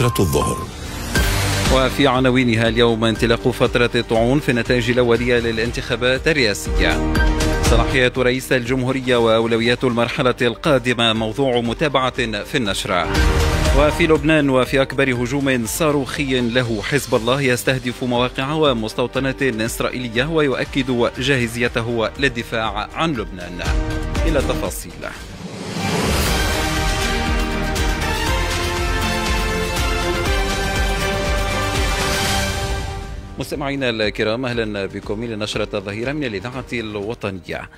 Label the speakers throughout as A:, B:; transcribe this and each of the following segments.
A: عشرة الظهر.
B: وفي عناوينها اليوم انطلاق فترة الطعون في النتائج الأولية للانتخابات الرئاسية. صلاحيات رئيس الجمهورية وأولويات المرحلة القادمة موضوع متابعة في النشرة. وفي لبنان وفي أكبر هجوم صاروخي له حزب الله يستهدف مواقع ومستوطنات إسرائيلية ويؤكد جاهزيته للدفاع عن لبنان. إلى تفاصيل. مستمعينا الكرام أهلا بكم إلى نشره الظهيرة من الإذاعة الوطنية.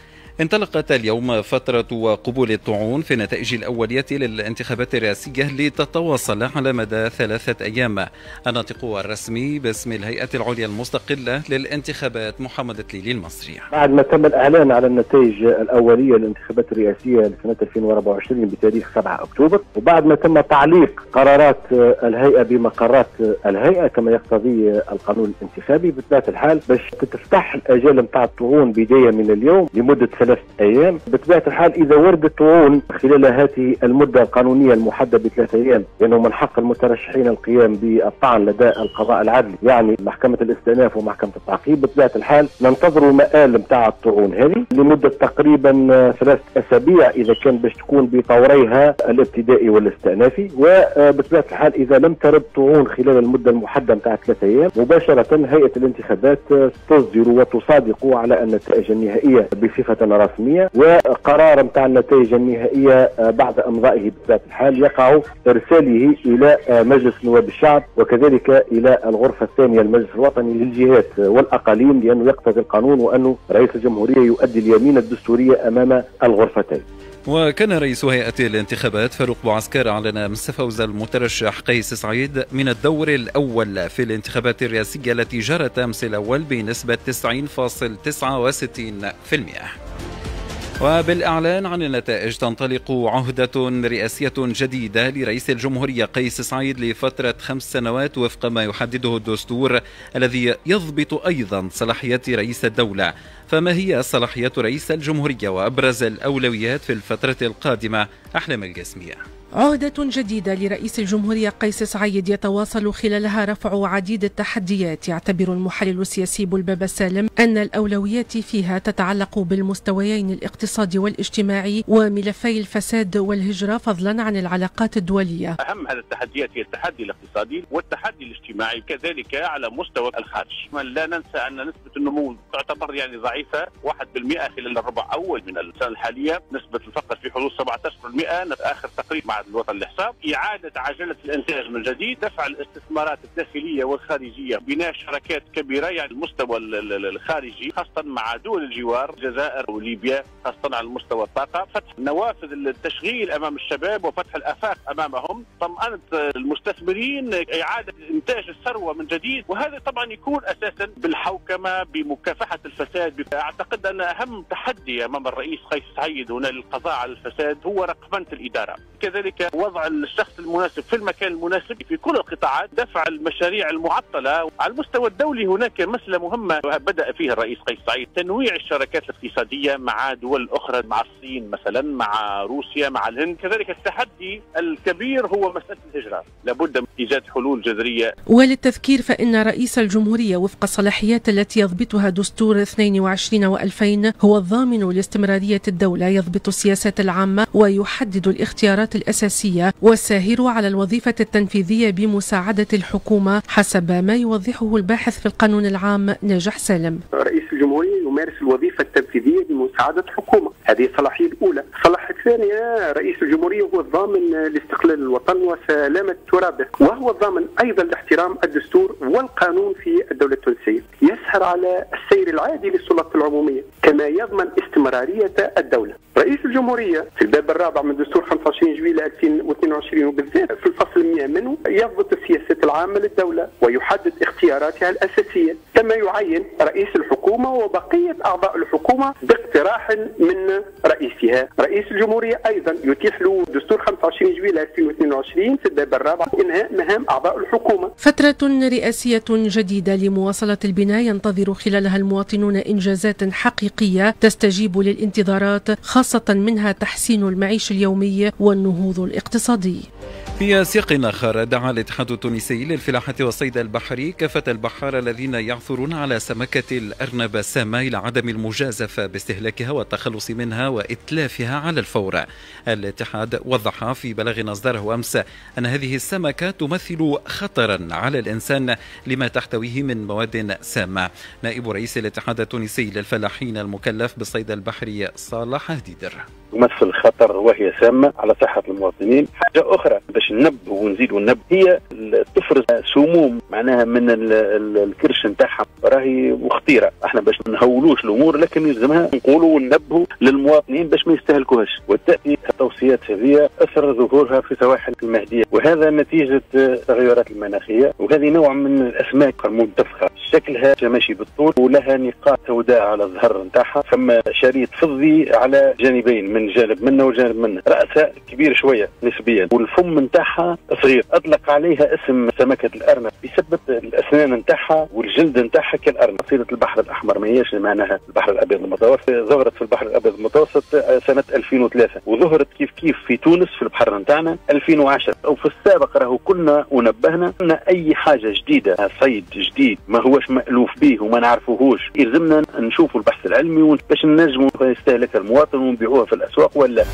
B: انطلقت اليوم فترة قبول الطعون في النتائج الأولية للانتخابات الرئاسية لتتواصل على مدى ثلاثة أيام. الناطق الرسمي باسم الهيئة العليا المستقلة للانتخابات محمد تليلي المصري.
C: بعد ما تم الإعلان على النتائج الأولية للانتخابات الرئاسية لسنة 2024 بتاريخ 7 أكتوبر وبعد ما تم تعليق قرارات الهيئة بمقرات الهيئة كما يقتضي القانون الانتخابي بطبيعة الحال باش تفتح الأجال نتاع الطعون بداية من اليوم لمدة ثلاث أيام. بطبيعة الحال إذا وردت طعون خلال هذه المدة القانونية المحددة بثلاث أيام لأنه من حق المترشحين القيام بالطعن لدى القضاء العدلي يعني محكمة الاستئناف ومحكمة التعقيب. بطبيعة الحال ننتظر المآل نتاع الطعون هذه لمدة تقريبا ثلاث أسابيع إذا كان باش تكون بطوريها الابتدائي والاستئنافي. وبطبيعه الحال إذا لم ترد طعون خلال المدة المحددة نتاع ثلاث أيام مباشرة هيئة الانتخابات تصدر وتصادق على النتائج النهائية بصفه رسمية وقرار نتاع النتائج النهائية آه، بعد أمضائه بذات الحال يقع إرساله إلى آه، مجلس نواب الشعب وكذلك إلى الغرفة الثانية المجلس الوطني للجهات والأقاليم لأنه يقتضي القانون وأنه رئيس الجمهورية يؤدي اليمين الدستورية أمام الغرفتين.
B: وكان رئيس هيئة الانتخابات فاروق بوعسكر أعلن أمس فوز المترشح قيس سعيد من الدور الأول في الانتخابات الرئاسية التي جرت أمس الأول بنسبة 90.69%. وبالإعلان عن النتائج تنطلق عهدة رئاسية جديدة لرئيس الجمهورية قيس سعيد لفترة خمس سنوات وفق ما يحدده الدستور الذي يضبط أيضا صلاحيات رئيس الدولة. فما هي صلاحيات رئيس الجمهورية وأبرز الأولويات في الفترة القادمة؟ أحلام الجسمية.
D: عهدة جديدة لرئيس الجمهورية قيس سعيد يتواصل خلالها رفع عديد التحديات. يعتبر المحلل السياسي بلباب سالم أن الأولويات فيها تتعلق بالمستويين الاقتصادي والاجتماعي وملفي الفساد والهجرة فضلا عن العلاقات الدولية.
E: أهم هذه التحديات هي التحدي الاقتصادي والتحدي الاجتماعي كذلك على مستوى الخارج. لا ننسى أن نسبة النمو تعتبر يعني ضعيفة 1% خلال الربع أول من السنة الحالية. نسبة الفقر في حدود 17% آخر تقريب مع الوطن لحساب إعادة عجلة الإنتاج من جديد دفع الاستثمارات الداخلية والخارجية بناء شركات كبيرة يعني المستوى الخارجي خاصة مع دول الجوار الجزائر وليبيا خاصة على المستوى الطاقة. فتح نوافذ التشغيل أمام الشباب وفتح الآفاق أمامهم. طمأنة المستثمرين إعادة إنتاج الثروة من جديد وهذا طبعا يكون أساسا بالحوكمة بمكافحة الفساد. أعتقد أن أهم تحدي أمام الرئيس قيس سعيد هنا للقضاء على الفساد هو رقمنة الإدارة. كذلك كذلك وضع الشخص المناسب في المكان المناسب في كل القطاعات دفع المشاريع المعطلة. على المستوى الدولي هناك مسألة مهمة بدأ فيها الرئيس قيس سعيد تنويع الشراكات الاقتصادية مع دول أخرى مع الصين مثلا مع روسيا مع الهند. كذلك التحدي الكبير هو مسألة الهجرة لابد من إيجاد حلول جذرية.
D: وللتذكير فإن رئيس الجمهورية وفق الصلاحيات التي يضبطها دستور 22 و2000 هو الضامن لاستمرارية الدولة. يضبط السياسات العامة ويحدد الاختيارات الأساسية الأساسية والساهر على الوظيفة التنفيذية بمساعدة الحكومة حسب ما يوضحه الباحث في القانون العام ناجح سالم.
F: رئيس الجمهورية يمارس الوظيفة التنفيذية بمساعدة الحكومة. هذه الصلاحية الأولى. الصلاحية الثانية رئيس الجمهورية هو الضامن لاستقلال الوطن وسلامة ترابه وهو الضامن أيضا لاحترام الدستور والقانون في الدولة التونسية. يسهر على السير العادي للسلطة العمومية. كما يضمن استمرارية الدولة. رئيس الجمهورية في الباب الرابع من دستور 25 جويل 2022 وبالذات في الفصل 100 منه يضبط السياسات العامة للدولة ويحدد اختياراتها الأساسية. كما يعين رئيس الحكومة وبقية أعضاء الحكومة باقتراح من رئيسها. رئيس الجمهورية أيضا يتيح له دستور 25 جويل 2022 في الباب الرابع إنهاء مهام أعضاء الحكومة.
D: فترة رئاسية جديدة لمواصلة البناء ينتظر خلالها المواطنون إنجازات حقيقية تستجيب للانتظارات خاصة منها تحسين المعيش اليومي والنهوض الاقتصادي.
B: في سياق آخر دعا الاتحاد التونسي للفلاحة والصيد البحري كافة البحارة الذين يعثرون على سمكة الأرنب السامة إلى عدم المجازفة باستهلاكها والتخلص منها وإتلافها على الفور. الاتحاد وضح في بلاغ أصدره أمس أن هذه السمكة تمثل خطرا على الإنسان لما تحتويه من مواد سامة. نائب رئيس الاتحاد التونسي للفلاحين المكلف بالصيد البحري صالح هديدر
A: تمثل خطر وهي سامة على صحة المواطنين. حاجة أخرى باش ننبه ونزيد وننبه هي تفرز سموم معناها من الكرش نتاعها. راهي خطيرة إحنا باش نهولوش الأمور لكن يلزمها نقولوا وننبهوا للمواطنين باش ما يستهلكوهاش. وتأتي التوصيات هذه أثر ظهورها في سواحل المهدية وهذا نتيجة التغيرات المناخية وهذه نوع من الأسماك المنتفخة. شكلها ماشي بالطول ولها نقاط سوداء على الظهر نتاعها ثم شريط فضي على جانبين من جانب منه وجانب منه. رأسها كبير شوية نسبيا والفم نتاعها صغير. أطلق عليها اسم سمكة الأرنب بسبب الأسنان نتاعها والجلد نتاعها كالأرنب. فصيلة البحر الأحمر ما هيش معناها البحر الأبيض المتوسط ظهرت في البحر الأبيض المتوسط سنة 2003 وظهرت كيف كيف في تونس في البحر نتاعنا 2010 وفي السابق راهو كنا ونبهنا أن أي حاجة جديدة صيد جديد ما هوش مألوف به وما نعرفوهوش يلزمنا نشوفوا البحث العلمي باش نجموا يستهلك المواطن ونبيعوها في الأسواق ولا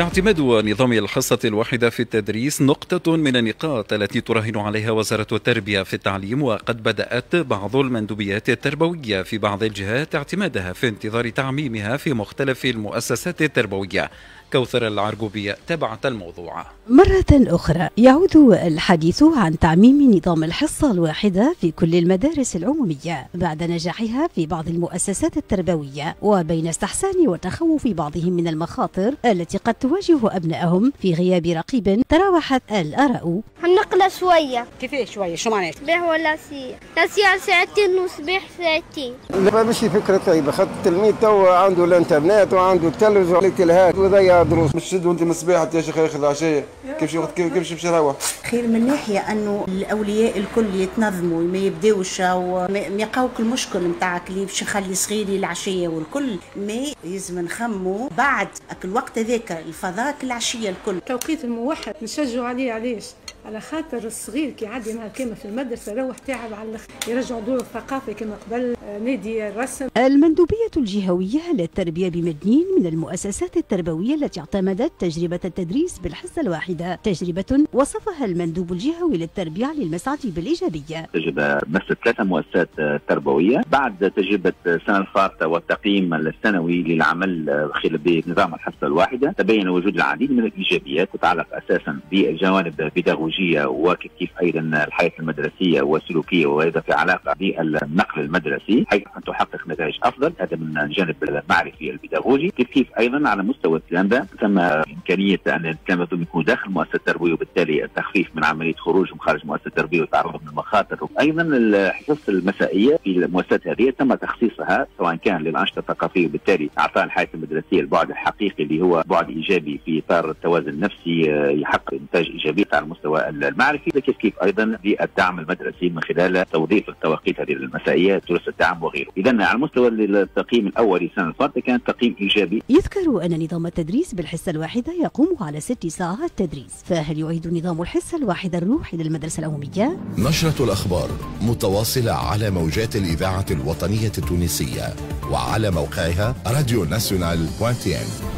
B: اعتماد نظام الحصة الواحدة في التدريس نقطة من النقاط التي تراهن عليها وزارة التربية في التعليم وقد بدأت بعض المندوبيات التربوية في بعض الجهات اعتمادها في انتظار تعميمها في مختلف المؤسسات التربوية. كوثر العرقوبية تبعت الموضوع.
G: مرة أخرى يعود الحديث عن تعميم نظام الحصة الواحدة في كل المدارس العمومية بعد نجاحها في بعض المؤسسات التربوية وبين استحسان وتخوف بعضهم من المخاطر التي قد تواجه أبنائهم في غياب رقيب تراوحت الآراء.
H: هنقلة شوية؟
I: كيف شوية؟ شو معناته؟
H: صباح ولا سي لا ساعة ساعتين وصباح ساعتين.
J: لا ماشي فكرة طيبة. خاطر التلميذ تو عنده الإنترنت وعنده التلفزيون وضيع دروس.
K: مش شد وانت مصباح يا شيخ ياخذ العشية. كيف ياخذ كيف كيف يمشي يروح
L: خير من ناحية أنه الأولياء الكل يتنظموا ما يبداوش ما يقاوك المشكل نتاعك اللي باش يخلي صغيري العشية والكل. ما لازم نخموا بعد الوقت هذاك الفضاء العشية الكل.
M: توقيت الموحد نشجعوا عليه علاش؟ على خاطر الصغير كي يعدي نهار كامل في المدرسة يروح تعب على الآخر يرجع دوره الثقافي كما قبل نادي الرسم.
G: المندوبية الجهوية للتربية بمدنين من المؤسسات التربوية التي اعتمدت تجربة التدريس بالحصة الواحدة. تجربة وصفها المندوب الجهوي للتربية للمسعى بالإيجابية.
N: تجربة مثل ثلاثة مؤسسات تربوية. بعد تجربة السنة الفارطة والتقييم السنوي للعمل خلال بنظام الحصة الواحدة تبين وجود العديد من الإيجابيات تتعلق أساسا بالجوانب البيداغوجيه التكنولوجيه وكيف كيف أيضا الحياة المدرسية والسلوكية وأيضا في علاقة بالنقل المدرسي حيث أن تحقق نتائج أفضل هذا من الجانب المعرفي البيداغوجي كيف كيف أيضا على مستوى التلامذة؟ ثم إمكانية أن التلامذة يكون داخل مؤسسة التربيه وبالتالي التخفيف من عملية خروجهم خارج مؤسسة التربيه وتعرضهم للمخاطر. أيضا الحصص المسائية في المؤسسات هذه تم تخصيصها سواء كان للأنشطة الثقافية وبالتالي أعطاء الحياة المدرسية البعد الحقيقي اللي هو بعد إيجابي في إطار التوازن النفسي يحقق إنتاج إيجابي على المستوى المعرفي كيف كيف أيضا بالدعم المدرسي من خلال توظيف التوقيت هذه المسائية دروس الدعم وغيره. اذا على مستوى التقييم الاولي سنة الفارطه كان تقييم إيجابي.
G: يذكر أن نظام التدريس بالحصة الواحدة يقوم على ست ساعات تدريس فهل يعيد نظام الحصة الواحدة الروح إلى المدرسة العموميه
O: نشرة الأخبار متواصلة على موجات الإذاعة الوطنية التونسية وعلى موقعها راديو ناسيونال بوانتين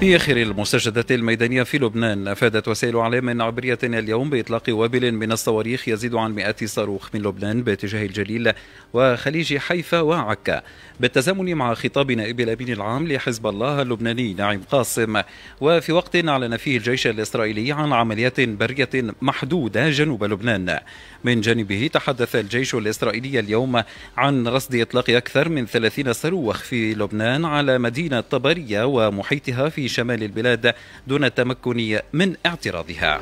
B: في آخر المستجدات الميدانية في لبنان أفادت وسائل إعلام عبرية اليوم بإطلاق وابل من الصواريخ يزيد عن 100 صاروخ من لبنان باتجاه الجليل وخليج حيفا وعكا. بالتزامن مع خطاب نائب الأمين العام لحزب الله اللبناني نعيم قاسم وفي وقت أعلن فيه الجيش الإسرائيلي عن عمليات برية محدودة جنوب لبنان. من جانبه تحدث الجيش الإسرائيلي اليوم عن رصد إطلاق أكثر من 30 صاروخ في لبنان على مدينة طبرية ومحيطها في شمال البلاد دون التمكن من اعتراضها.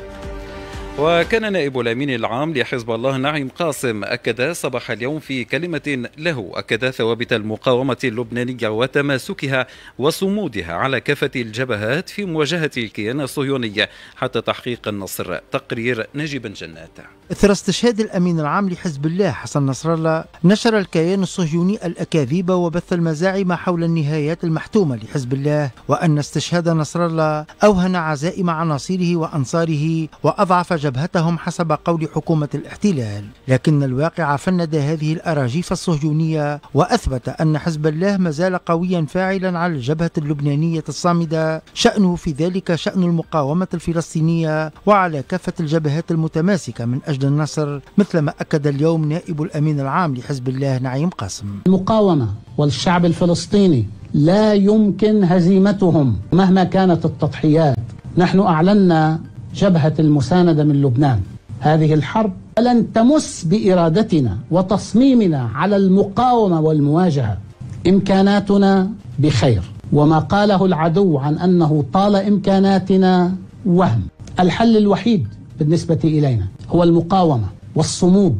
B: وكان نائب الأمين العام لحزب الله نعيم قاسم أكد صباح اليوم في كلمة له أكد ثوابت المقاومة اللبنانية وتماسكها وصمودها على كافة الجبهات في مواجهة الكيان الصهيوني حتى تحقيق النصر. تقرير نجيب جنات.
I: أثر استشهاد الأمين العام لحزب الله حسن نصر الله نشر الكيان الصهيوني الأكاذيب وبث المزاعم حول النهايات المحتومة لحزب الله وأن استشهاد نصر الله أوهن عزائم عناصره وأنصاره وأضعف جبهتهم حسب قول حكومة الاحتلال لكن الواقع فند هذه الأراجيف الصهيونية وأثبت أن حزب الله ما زال قويا فاعلا على الجبهة اللبنانية الصامدة شأنه في ذلك شأن المقاومة الفلسطينية وعلى كافة الجبهات المتماسكة من أجل النصر مثلما أكد اليوم نائب الأمين العام لحزب الله نعيم قاسم.
P: المقاومة والشعب الفلسطيني لا يمكن هزيمتهم مهما كانت التضحيات. نحن أعلنا جبهة المساندة من لبنان. هذه الحرب لن تمس بإرادتنا وتصميمنا على المقاومة والمواجهة. إمكاناتنا بخير. وما قاله العدو عن أنه طال إمكاناتنا وهم. الحل الوحيد بالنسبة إلينا هو المقاومة والصمود.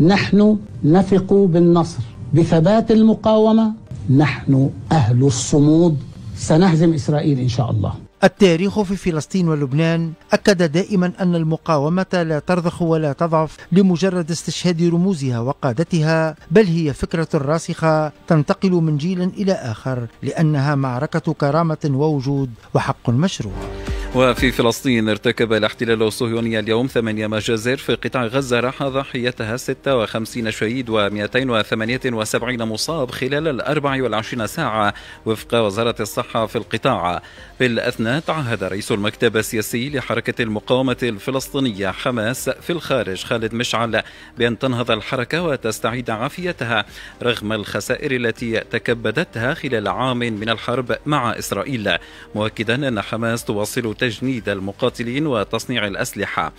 P: نحن نثق بالنصر. بثبات المقاومة نحن أهل الصمود. سنهزم إسرائيل إن شاء الله.
I: التاريخ في فلسطين ولبنان أكد دائما أن المقاومة لا ترضخ ولا تضعف لمجرد استشهاد رموزها وقادتها بل هي فكرة راسخة تنتقل من جيل إلى آخر لأنها معركة كرامة ووجود وحق مشروع.
B: وفي فلسطين ارتكب الاحتلال الصهيوني اليوم ثمانية مجازر في قطاع غزة راح ضحيتها 56 شهيد و278 مصاب خلال ال 24 ساعة وفق وزارة الصحة في القطاع. بالأثناء تعهد رئيس المكتب السياسي لحركة المقاومة الفلسطينية حماس في الخارج خالد مشعل بأن تنهض الحركة وتستعيد عافيتها رغم الخسائر التي تكبدتها خلال عام من الحرب مع إسرائيل. مؤكدا أن حماس تواصل تجنيد المقاتلين وتصنيع الأسلحة.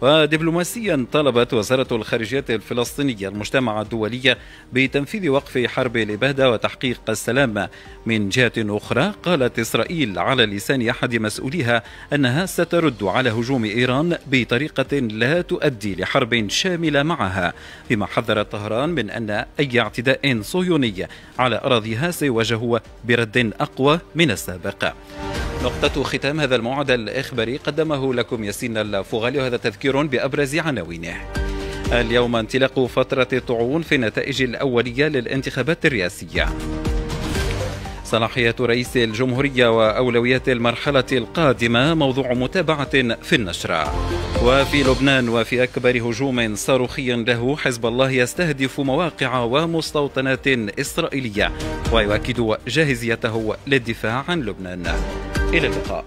B: ودبلوماسيا طلبت وزارة الخارجية الفلسطينية المجتمع الدولي بتنفيذ وقف حرب الإبادة وتحقيق السلام من جهة أخرى. قالت إسرائيل على لسان أحد مسؤوليها أنها سترد على هجوم إيران بطريقة لا تؤدي لحرب شاملة معها. فيما حذر طهران من أن أي اعتداء صهيوني على أراضيها سيواجه برد أقوى من السابق. نقطة ختام هذا الموعد. الإخباري قدمه لكم ياسين الفغالي وهذا تذكير بأبرز عناوينه. اليوم انطلاق فترة الطعون في النتائج الأولية للانتخابات الرئاسية. صلاحية رئيس الجمهورية وأولويات المرحلة القادمة موضوع متابعة في النشرة. وفي لبنان وفي أكبر هجوم صاروخي له حزب الله يستهدف مواقع ومستوطنات إسرائيلية ويؤكد جاهزيته للدفاع عن لبنان. إلى اللقاء.